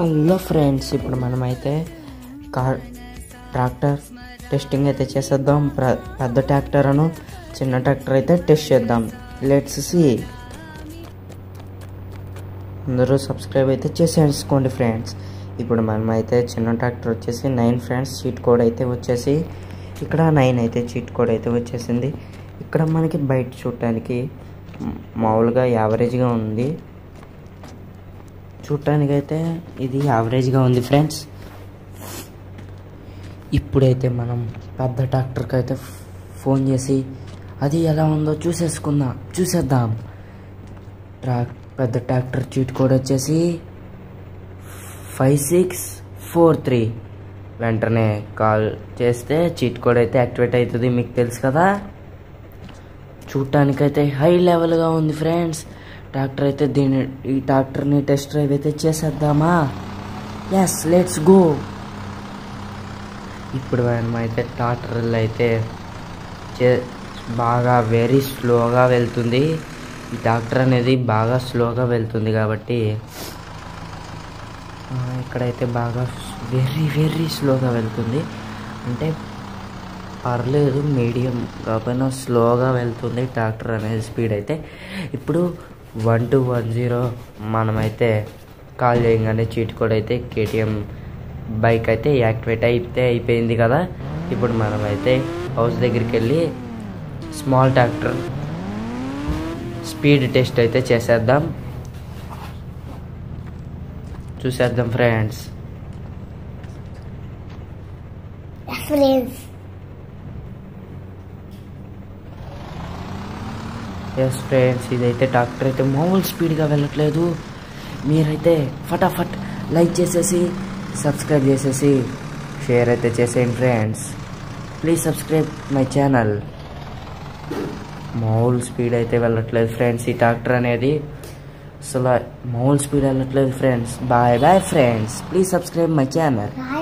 Hello friends ఇప్పుడు మనమైతే car tractor testing అయితే చేసేద్దాం. ప్ర- పెద్ద ట్రాక్టర్ అను చిన్న ట్రాక్టర్ అయితే టెస్ట్ చేద్దాం. Let's see. అందరూ సబ్స్క్రైబ్ అయితే చేసేసుకోండి ఫ్రెండ్స్. ఇప్పుడు మనమైతే చిన్న ట్రాక్టర్ వచ్చేసి నైన్ ఫ్రెండ్స్ చీట్ కోడ్ అయితే వచ్చేసి ఇక్కడ నైన్ అయితే చీట్ కోడ్ అయితే వచ్చేసింది. ఇక్కడ మనకి బయట చూడటానికి మామూలుగా యావరేజ్గా ఉంది. చూడటానికైతే ఇది యావరేజ్గా ఉంది ఫ్రెండ్స్ ఇప్పుడైతే మనం పెద్ద డాక్టర్కి అయితే ఫోన్ చేసి అది ఎలా ఉందో చూసేసుకుందాం చూసేద్దాం. ట్రా పెద్ద ట్రాక్టర్ చీట్ కోడ్ వచ్చేసి ఫైవ్ సిక్స్ ఫోర్ త్రీ. వెంటనే కాల్ చేస్తే చీట్ కోడ్ అయితే యాక్టివేట్ అవుతుంది మీకు తెలుసు కదా. చూడటానికైతే హై లెవెల్గా ఉంది ఫ్రెండ్స్ ట్రాక్టర్ అయితే దీని ఈ ట్రాక్టర్ని టెస్ట్ డ్రైవ్ అయితే చేసేద్దామా? ఎస్ లెట్స్ గో ఇప్పుడు మనమైతే ట్రాక్టర్లు అయితే చే బాగా వెరీ స్లోగా వెళ్తుంది. ఈ ట్రాక్టర్ అనేది బాగా స్లోగా వెళ్తుంది కాబట్టి ఇక్కడైతే బాగా వెరీ వెరీ స్లోగా వెళ్తుంది. అంటే పర్లేదు మీడియం కాకపోయినా స్లోగా వెళ్తుంది ట్రాక్టర్ అనేది స్పీడ్ అయితే. ఇప్పుడు వన్ టూ వన్ జీరో మనమైతే కాల్ చేయగానే చీట్ కోడ్ అయితే కేటీఎం బైక్ అయితే యాక్టివేట్ అయితే అయిపోయింది కదా. ఇప్పుడు మనమైతే హౌస్ దగ్గరికి వెళ్ళి స్మాల్ ట్రాక్టర్ స్పీడ్ టెస్ట్ అయితే చేసేద్దాం. చూసేద్దాం ఫ్రెండ్స్. ఫ్రెండ్స్ ఎస్ ఫ్రెండ్స్ ఇదైతే డాక్టర్ అయితే మామూలు స్పీడ్గా వెళ్ళట్లేదు. మీరైతే ఫటాఫట్ లైక్ చేసేసి సబ్స్క్రైబ్ చేసేసి షేర్ అయితే చేసేయండి friends please subscribe my channel మామూలు స్పీడ్ అయితే వెళ్ళట్లేదు ఫ్రెండ్స్ ఈ డాక్టర్ అనేది. అసలు మామూలు స్పీడ్ వెళ్ళట్లేదు friends bye bye friends please subscribe my channel bye